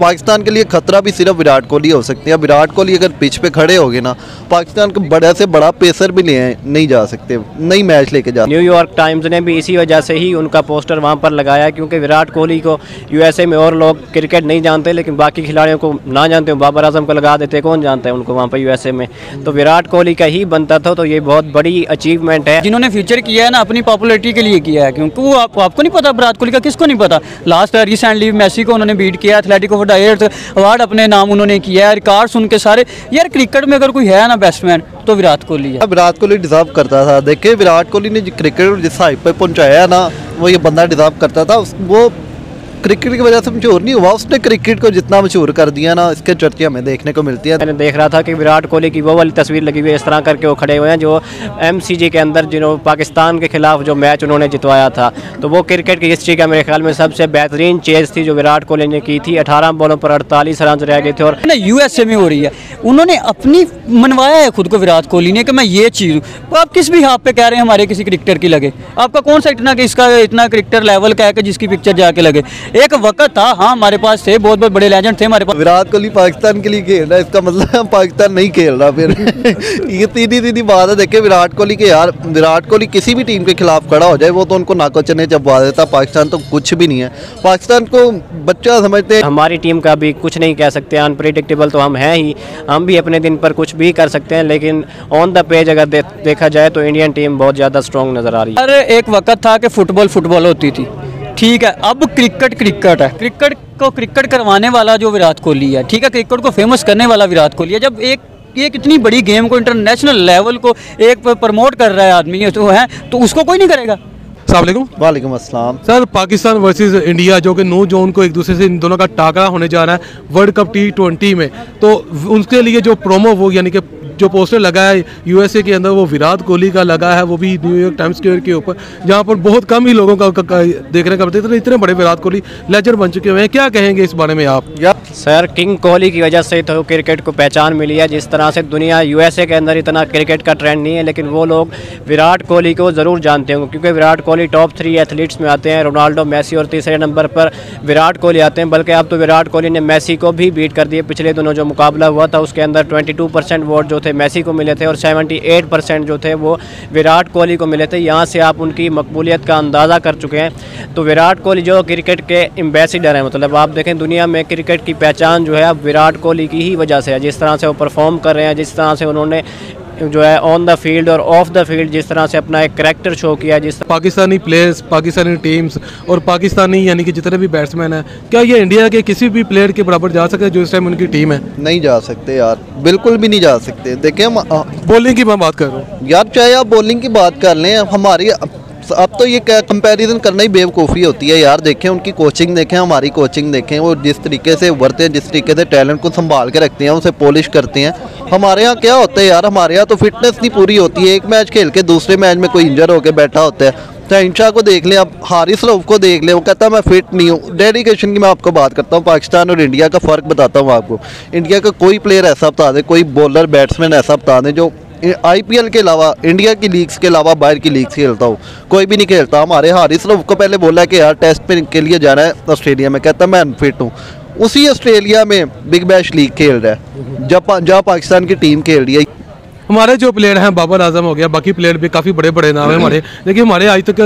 पाकिस्तान के लिए खतरा भी सिर्फ़ विराट कोहली हो सकती है। विराट कोहली अगर पिच पे खड़े हो गए ना पाकिस्तान को बड़ा से बड़ा पेसर भी ले नहीं जा सकते नहीं मैच लेके जा न्यूयॉर्क टाइम्स ने भी इसी वजह से ही उनका पोस्टर वहाँ पर लगाया क्योंकि विराट कोहली को यूएसए में और लोग क्रिकेट नहीं जानते लेकिन बाकी खिलाड़ियों को ना जानते हो बाबर आज़म को लगा देते कौन जानता है उनको वहाँ पर यूएसए में? तो विराट कोहली का ही बनता था तो ये बहुत बड़ी अचीवमेंट है। जिन्होंने फ्यूचर किया है ना अपनी पॉपुलरिटी के लिए किया है क्योंकि वो आपको नहीं पता विराट कोहली का किसको नहीं पता? लास्ट रिसेंटली मैसी को उन्होंने बीट किया एथलेटिक द ईयर अवार्ड अपने नाम उन्होंने किया है रिकॉर्ड्स उनके सारे यार क्रिकेट में अगर कोई है ना बैट्समैन तो विराट कोहली है विराट कोहली डिजर्व करता था देखिए विराट कोहली ने क्रिकेट जिस हाइप पर पहुँचाया ना वो ये बंदा डिजर्व करता था वो क्रिकेट की वजह से मशहूर नहीं हुआ। उसने क्रिकेट को जितना मशहूर कर दिया ना इसके चर्चे हमें देखने को मिलती है। मैंने देख रहा था कि विराट कोहली की वो वाली तस्वीर लगी हुई है इस तरह करके वो खड़े हुए हैं जो एम के अंदर जिन्होंने पाकिस्तान के खिलाफ जो मैच उन्होंने जितवाया था। तो वो क्रिकेट की हिस्ट्री का मेरे ख्याल में सबसे बेहतरीन चेज थी जो विराट कोहली ने की थी। अठारह बॉलों पर अड़तालीस रन रह गए थे और ना यूएसए में हो रही है। उन्होंने अपनी मनवाया है खुद को विराट कोहली ने कि मैं ये चीज़ हूँ। तो आप किस भी हाथ पे कह रहे हैं हमारे किसी क्रिकेटर की लगे? आपका कौन सा इतना कि इसका इतना क्रिकेटर लेवल का है कि जिसकी पिक्चर जाके लगे? एक वक्त था हाँ हमारे पास थे बहुत बहुत बड़े लेजेंड थे हमारे पास। विराट कोहली पाकिस्तान के लिए खेल रहा है इसका मतलब है पाकिस्तान नहीं खेल रहा फिर। ये सीधी सीधी बात है देखिए विराट कोहली के यार विराट कोहली किसी भी टीम के खिलाफ खड़ा हो जाए वो तो उनको नाको चने चबवा देता पाकिस्तान तो कुछ भी नहीं है। पाकिस्तान को बच्चा समझते हैं। हमारी टीम का भी कुछ नहीं कह सकते अनप्रिडिक्टेबल तो हम हैं ही हम भी अपने दिन पर कुछ भी कर सकते हैं लेकिन ऑन द पेज अगर दे, देखा जाए तो इंडियन टीम बहुत ज़्यादा स्ट्रॉन्ग नज़र आ रही है। अरे एक वक्त था कि फुटबॉल फुटबॉल होती थी। ठीक है अब क्रिकेट क्रिकेट है। क्रिकेट को क्रिकेट करवाने वाला जो विराट कोहली है ठीक है क्रिकेट को फ़ेमस करने वाला विराट कोहली है। जब एक एक इतनी बड़ी गेम को इंटरनेशनल लेवल को एक प्रमोट कर रहा है आदमी तो है तो उसको कोई नहीं करेगा। वालेकुम। अस्सलाम। सर पाकिस्तान वर्सेस इंडिया जो कि 9 जून को एक दूसरे से इन दोनों का टाकरा होने जा रहा है वर्ल्ड कप टी ट्वेंटी में। तो उनके लिए जो प्रोमो वो यानी कि जो पोस्टर लगा है यूएसए के अंदर वो विराट कोहली का लगा है वो भी न्यूयॉर्क टाइम्स स्क्वायर के ऊपर जहाँ पर बहुत कम ही लोगों का, देखने का मिलता इतने बड़े विराट कोहली लेजर बन चुके हुए हैं। क्या कहेंगे इस बारे में आप? सर किंग कोहली की वजह से तो क्रिकेट को पहचान मिली है। जिस तरह से दुनिया यूएसए के अंदर इतना क्रिकेट का ट्रेंड नहीं है लेकिन वो लोग विराट कोहली को ज़रूर जानते होंगे क्योंकि Virat Kohli top three athletes में आते हैं। रोनाल्डो मैसी और तीसरे नंबर पर विराट कोहली आते हैं बल्कि अब तो विराट कोहली ने मैसी को भी बीट कर दिया। पिछले दिनों जो मुकाबला हुआ था उसके अंदर 22 परसेंट वोट जो थे मैसी को मिले थे और 78 परसेंट जो थे वो विराट कोहली को मिले थे। यहाँ से आप उनकी मकबूलियत का अंदाज़ा कर चुके हैं। तो विराट कोहली जो क्रिकेट के एम्बेसडर हैं मतलब आप देखें दुनिया में क्रिकेट की पहचान जो है अब विराट कोहली की ही वजह से है। जिस तरह से वो परफॉर्म कर रहे हैं, जिस तरह से उन्होंने जो है ऑन द फ़ील्ड और ऑफ़ द फ़ील्ड जिस तरह से अपना एक करेक्टर शो किया जिस पाकिस्तानी प्लेयर्स पाकिस्तानी टीम्स और पाकिस्तानी यानी कि जितने भी बैट्समैन हैं क्या ये इंडिया के किसी भी प्लेयर के बराबर जा सकते हैं जो इस टाइम उनकी टीम है? नहीं जा सकते यार बिल्कुल भी नहीं जा सकते। देखिए हम बॉलिंग की मैं बात कर रहा हूँ। यार चाहे आप बॉलिंग की बात कर लें हमारी अब तो ये कंपैरिजन करना ही बेवकूफ़ी होती है यार। देखें, उनकी कोचिंग देखें, हमारी कोचिंग देखें, वो जिस तरीके से उभरते हैं, जिस तरीके से टैलेंट को संभाल के रखते हैं, उसे पॉलिश करते हैं। हमारे यहाँ क्या होता है यार, हमारे यहाँ तो फिटनेस नहीं पूरी होती है। एक मैच खेल के दूसरे मैच में कोई इंजर होकर बैठा होता है। तो शाह को देख लें, अब हारिस रऊफ को देख लें, वो कहता है, मैं फिट नहीं हूँ। डेडिकेशन की मैं आपको बात करता हूँ। पाकिस्तान और इंडिया का फ़र्क बताता हूँ आपको। इंडिया का कोई प्लेयर ऐसा बता दें, कोई बॉलर बैट्समैन ऐसा बता दें, जो आईपीएल के अलावा इंडिया की लीग्स के अलावा बाहर की लीग्स खेलता हूँ। कोई भी नहीं खेलता। हमारे हारिस रऊफ को पहले बोला कि, यार टेस्ट पे के लिए जाना है ऑस्ट्रेलिया में। कहता, मैं अनफिट हूँ। उसी ऑस्ट्रेलिया में बिग बैश लीग खेल रहा है। जब जहाँ पाकिस्तान की टीम खेल रही है। हमारे जो प्लेयर हैं बाबर आज़म हो गया, बाकी प्लेयर भी काफ़ी बड़े बड़े नाम हैं हमारे। लेकिन हमारे आज तक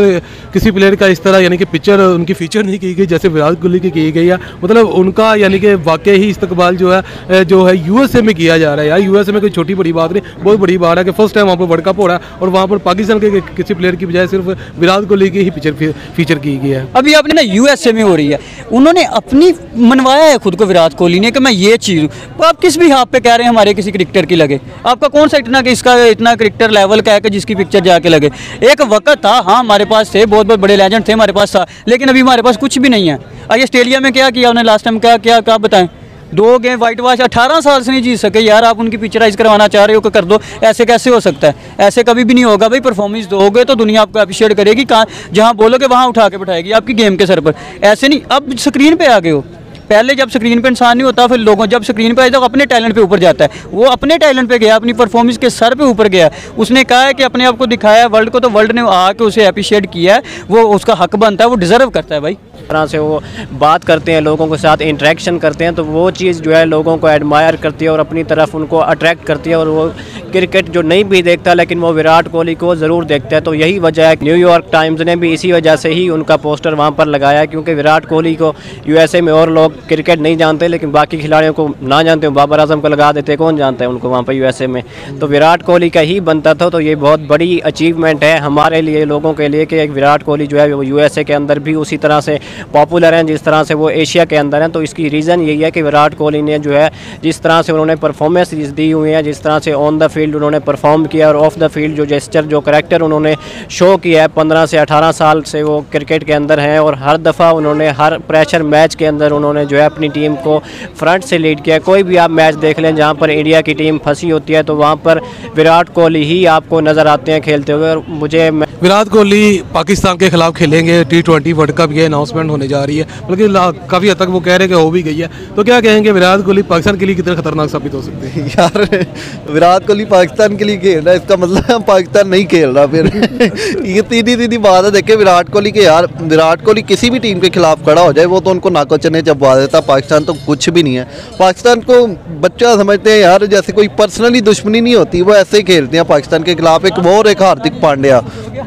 किसी प्लेयर का इस तरह यानी कि पिक्चर उनकी फीचर नहीं की गई, जैसे विराट कोहली की की गई है। मतलब उनका यानी कि वाकई ही इस्तकबाल जो है जो है यूएसए में किया जा रहा है। यार यूएसए में कोई छोटी बड़ी बात नहीं, बहुत बड़ी बात है कि फ़र्स्ट टाइम वहाँ पर वर्ल्ड कप हो रहा है और वहाँ पर पाकिस्तान के किसी प्लेयर की बजाय सिर्फ़ विराट कोहली की ही पिक्चर फीचर की गई है। अभी आपने ना यूएसए में हो रही है। उन्होंने अपनी मनवाया है खुद को विराट कोहली ने कि मैं ये चीज़ हूँ। आप किस भी हाथ पे कह रहे हैं, हमारे किसी क्रिकेटर की लगे। आपका कौन सा इतना कि इसका इतना क्रिकेटर लेवल का है कि जिसकी पिक्चर जाके लगे। एक वक्त था हाँ हमारे पास थे, बहुत बहुत बड़े लेजेंड थे हमारे पास था, लेकिन अभी हमारे पास कुछ भी नहीं है। अरे ऑस्ट्रेलिया में क्या किया उन्हें लास्ट टाइम क्या क्या क्या बताएँ? दो गेम वाइट वॉश अठारह साल से नहीं जीत सके। यार, आप उनकी पिक्चराइज करवाना चाह रहे हो कर दो, ऐसे कैसे हो सकता है? ऐसे कभी भी नहीं होगा भाई परफॉर्मेंस दोगे तो दुनिया आपको अप्रिशिएट करेगी। कहाँ, जहाँ बोलोगे वहाँ उठा के बैठाएगी आपकी गेम के सर पर। ऐसे नहीं, अब स्क्रीन पर आ गए हो। पहले जब स्क्रीन पे इंसान नहीं होता, फिर लोगों जब स्क्रीन पे आए तो अपने टैलेंट पे ऊपर जाता है। वो अपने टैलेंट पे गया, अपनी परफॉर्मेंस के सर पे ऊपर गया। उसने कहा है कि अपने आप को दिखाया वर्ल्ड को तो वर्ल्ड ने आके उसे अप्रिशिएट किया है। वो उसका हक बनता है, वो डिज़र्व करता है भाई। तरह से वो बात करते हैं, लोगों के साथ इंट्रैक्शन करते हैं तो वो चीज़ जो है लोगों को एडमायर करती है और अपनी तरफ़ उनको अट्रैक्ट करती है और वो क्रिकेट जो नहीं भी देखता, लेकिन वो विराट कोहली को ज़रूर देखता है। तो यही वजह है न्यूयॉर्क टाइम्स ने भी इसी वजह से ही उनका पोस्टर वहाँ पर लगाया है क्योंकि विराट कोहली को यूएसए में और लोग क्रिकेट नहीं जानते, लेकिन बाकी खिलाड़ियों को ना जानते हो बाबर आज़म को लगा देते, कौन जानता है उनको वहाँ पर यूएसए में? तो विराट कोहली का ही बनता था तो ये बहुत बड़ी अचीवमेंट है हमारे लिए, लोगों के लिए कि विराट कोहली जो है वो यूएसए के अंदर भी उसी तरह से पॉपुलर हैं, जिस तरह से वो एशिया के अंदर हैं। तो इसकी रीज़न यही है कि विराट कोहली ने जो है, जिस तरह से उन्होंने परफॉर्मेंस दी हुई है, जिस तरह से ऑन द फ़ील्ड उन्होंने परफॉर्म किया और ऑफ़ द फ़ील्ड जो जेस्टर जो करेक्टर उन्होंने शो किया है पंद्रह से अठारह साल से वो क्रिकेट के अंदर हैं और हर दफ़ा उन्होंने हर प्रेशर मैच के अंदर उन्होंने जो है अपनी टीम को फ्रंट से लीड किया कोई भी आप मैच देख लें जहाँ पर इंडिया की टीम फंसी होती है तो वहाँ पर विराट कोहली ही आपको नज़र आते हैं खेलते हुए और मुझे विराट कोहली पाकिस्तान के खिलाफ खेलेंगे टी ट्वेंटी वर्ल्ड कप ये अनाउंसमेंट होने जा रही है। बल्कि काफ़ी हद तक वो कह रहे हैं कि हो भी गई है। तो क्या कहेंगे विराट कोहली पाकिस्तान के लिए कितने खतरनाक साबित हो सकते हैं? यार विराट कोहली पाकिस्तान के लिए खेल रहा है, इसका मतलब पाकिस्तान नहीं खेल रहा फिर। ये सीधी सीधी बात है, देखिए विराट कोहली के यार, विराट कोहली किसी भी टीम के खिलाफ खड़ा हो जाए, वो तो उनको नाको चने चबवा देता, पाकिस्तान तो कुछ भी नहीं है। पाकिस्तान को बच्चा समझते हैं यार, जैसे कोई पर्सनली दुश्मनी नहीं होती, वो ऐसे ही खेलते हैं पाकिस्तान के खिलाफ, एक वो और एक हार्दिक पांड्या।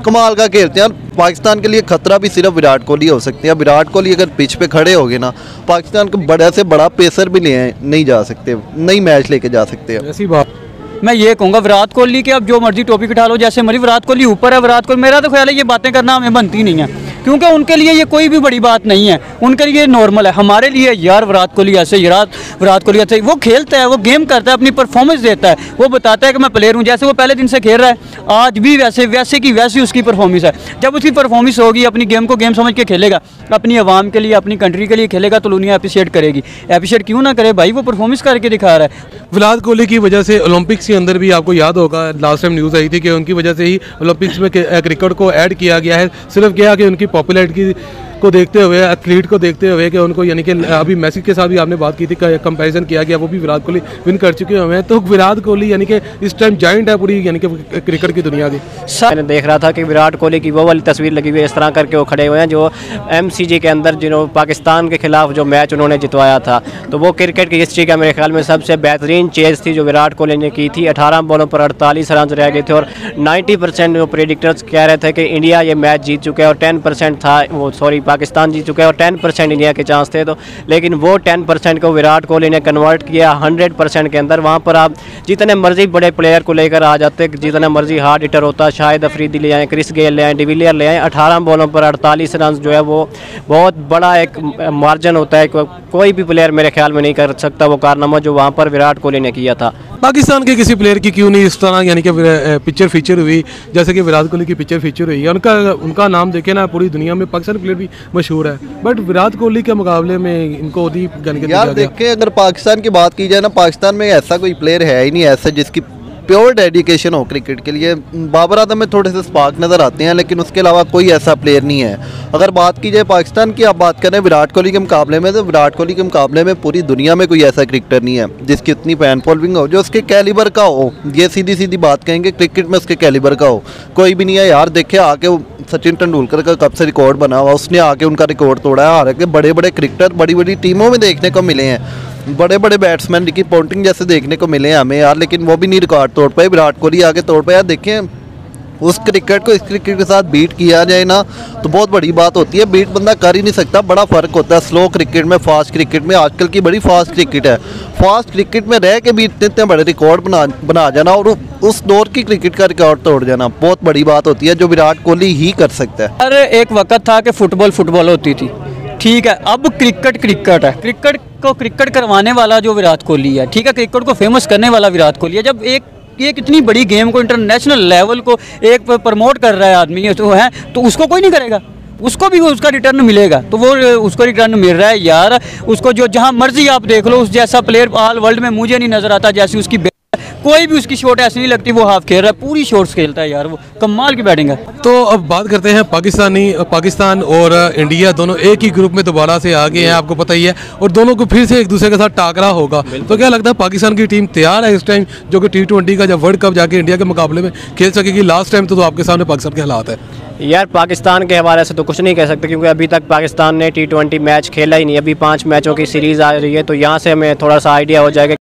कमाल का खेलते हैं पाकिस्तान के लिए खतरा भी सिर्फ़ विराट कोहली हो सकते हैं। विराट कोहली अगर पिच पे खड़े हो गए ना, पाकिस्तान को बड़ा से बड़ा पेसर भी ले नहीं जा सकते नहीं मैच लेके जा सकते ऐसी बात मैं ये कहूँगा, विराट कोहली के अब जो मर्ज़ी टॉपिक उठा लो, जैसे मर्ज़ी, विराट कोहली ऊपर है, विराट कोहली, मेरा तो ख्याल है ये बातें करना हमें बनती नहीं है। क्योंकि उनके लिए ये कोई भी बड़ी बात नहीं है। उनके लिए नॉर्मल है। हमारे लिए यार विराट कोहली ऐसे विराट विराट कोहली ऐसे वो खेलता है, वो गेम करता है, अपनी परफॉर्मेंस देता है। वो बताता है कि मैं प्लेयर हूँ। जैसे वो पहले दिन से खेल रहा है, आज भी वैसे वैसे की वैसी उसकी परफॉर्मेंस है। जब उसकी परफॉर्मेंस होगी, अपनी गेम को गेम समझ के खेलेगा, अपनी आवाम के लिए, अपनी कंट्री के लिए खेलेगा तो दुनिया अप्रिशिएट करेगी। अप्रिशिएट क्यों ना करे? भाई, वो परफॉर्मेंस करके दिखा रहा है। विराट कोहली की वजह से ओलंपिक्स के अंदर भी आपको याद होगा लास्ट टाइम न्यूज़ आई थी कि उनकी वजह से ही ओलंपिक्स में क्रिकेट को ऐड किया गया है। सिर्फ़ क्या कि उनकी पॉपुलैरिटी को देखते हुए एथलीट को देखते हुए कि उनको, यानी कि, अभी मैसी के साथ भी आपने बात की थी कंपैरिजन किया गया, वो भी विराट कोहली विन कर चुके हुए हैं। तो विराट कोहली, यानी कि, इस टाइम जॉइंट है पूरी, यानी कि क्रिकेट की दुनिया की। मैंने देख रहा था कि विराट कोहली की वो वाली तस्वीर लगी हुई है, इस तरह करके वो खड़े हुए हैं, जो एमसीजी के अंदर जिन्होंने पाकिस्तान के खिलाफ जो मैच उन्होंने जितवाया था। तो वो क्रिकेट की हिस्ट्री का मेरे ख्याल में सबसे बेहतरीन चेज थी जो विराट कोहली ने की थी। अठारह बॉलों पर अड़तालीस रन रह गए थे और नाइन्टी परसेंट प्रेडिक्टर्स कह रहे थे कि इंडिया ये मैच जीत चुका है और टेन परसेंट था वो सॉरी पाकिस्तान जीत चुका है और टेन परसेंट इंडिया के चांस थे तो लेकिन वो टेन परसेंट को विराट कोहली ने कन्वर्ट किया, हंड्रेड परसेंट के अंदर। वहाँ पर आप जितने मर्ज़ी बड़े प्लेयर को लेकर आ जाते, जितने मर्ज़ी हार्ड हिटर होता, शायद अफरीदी ले आए, क्रिस गेल ले आए डिविलियर ले आए, अठारह बॉलों पर अड़तालीस रन जो है वो बहुत बड़ा एक मार्जिन होता है। कोई भी प्लेयर मेरे ख्याल में नहीं कर सकता वो कारनामा जो वहाँ पर विराट कोहली ने किया था। पाकिस्तान के किसी प्लेयर की क्यों नहीं इस तरह यानी कि पिक्चर फीचर हुई? जैसे कि विराट कोहली की पिक्चर फीचर हुई है उनका उनका नाम देखे ना पूरी दुनिया में पाकिस्तान प्लेयर भी मशहूर है। बट विराट कोहली के मुकाबले में इनको यार देखें अगर पाकिस्तान की बात की जाए ना पाकिस्तान में ऐसा कोई प्लेयर है ही नहीं ऐसा जिसकी प्योर डेडिकेशन हो क्रिकेट के लिए। बाबर आज़म में थोड़े से स्पार्क नज़र आते हैं, लेकिन उसके अलावा कोई ऐसा प्लेयर नहीं है। अगर बात की जाए पाकिस्तान की, आप बात करें विराट कोहली के मुकाबले में तो विराट कोहली के मुकाबले में पूरी दुनिया में कोई ऐसा क्रिकेटर नहीं है, जिसकी इतनी फ़ैन फॉलोइंग हो, जो उसके कैलिबर का हो। ये सीधी सीधी बात कहेंगे क्रिकेट में उसके कैलिबर का हो। कोई भी नहीं है यार, देखे आके सचिन तेंदुलकर का कब से रिकॉर्ड बना हुआ, उसने आके उनका रिकॉर्ड तोड़ा है। हालाँकि बड़े बड़े क्रिकेटर बड़ी बड़ी टीमों में देखने को मिले हैं। बड़े बड़े बैट्समैन रिकी पॉन्टिंग जैसे देखने को मिले हैं हमें यार, लेकिन वो भी नहीं रिकॉर्ड तोड़ पाए। विराट कोहली आगे तोड़ पाए। यार देखें, उस क्रिकेट को इस क्रिकेट के साथ बीट किया जाए ना तो बहुत बड़ी बात होती है। बीट बंदा कर ही नहीं सकता, बड़ा फ़र्क होता है स्लो क्रिकेट में फास्ट क्रिकेट में। आजकल की बड़ी फास्ट क्रिकेट है। फास्ट क्रिकेट में रह के भी इतने इतने बड़े रिकॉर्ड बना बना जाना और उस दौर की क्रिकेट का रिकॉर्ड तोड़ जाना, बहुत बड़ी बात होती है, जो विराट कोहली ही कर सकता है। अरे, एक वक्त था कि फुटबॉल फुटबॉल होती थी। ठीक है, अब क्रिकेट क्रिकेट है। क्रिकेट को क्रिकेट करवाने वाला जो विराट कोहली है, ठीक है? क्रिकेट को फ़ेमस करने वाला विराट कोहली है। जब एक, ये कितनी बड़ी गेम को इंटरनेशनल लेवल को एक प्रमोट कर रहा है आदमी तो है तो उसको कोई नहीं करेगा। उसको भी उसका रिटर्न मिलेगा। तो वो, उसको रिटर्न मिल रहा है यार। उसको जो, जहाँ मर्ज़ी आप देख लो, उस जैसा प्लेयर ऑल वर्ल्ड में मुझे नहीं नज़र आता जैसी उसकी कोई भी उसकी शॉट ऐसी नहीं लगती वो हाफ़ खेल रहा है पूरी शॉट्स खेलता है यार वो कमाल की बैटिंग है। तो अब बात करते हैं पाकिस्तानी पाकिस्तान और इंडिया दोनों एक ही ग्रुप में दोबारा से आ गए हैं आपको पता ही है और दोनों को फिर से एक दूसरे के साथ टाकरा होगा। तो क्या लगता है पाकिस्तान की टीम तैयार है इस टाइम जो कि टी ट्वेंटी का जब वर्ल्ड कप जाके इंडिया के मुकाबले में खेल सकेगी लास्ट टाइम तो, तो आपके सामने पाकिस्तान के हालात है। यार पाकिस्तान के हवाले से तो कुछ नहीं कह सकते क्योंकि अभी तक पाकिस्तान ने टी ट्वेंटी मैच खेला ही नहीं अभी पाँच मैचों की सीरीज़ आ रही है तो यहाँ से हमें थोड़ा सा आइडिया हो जाएगा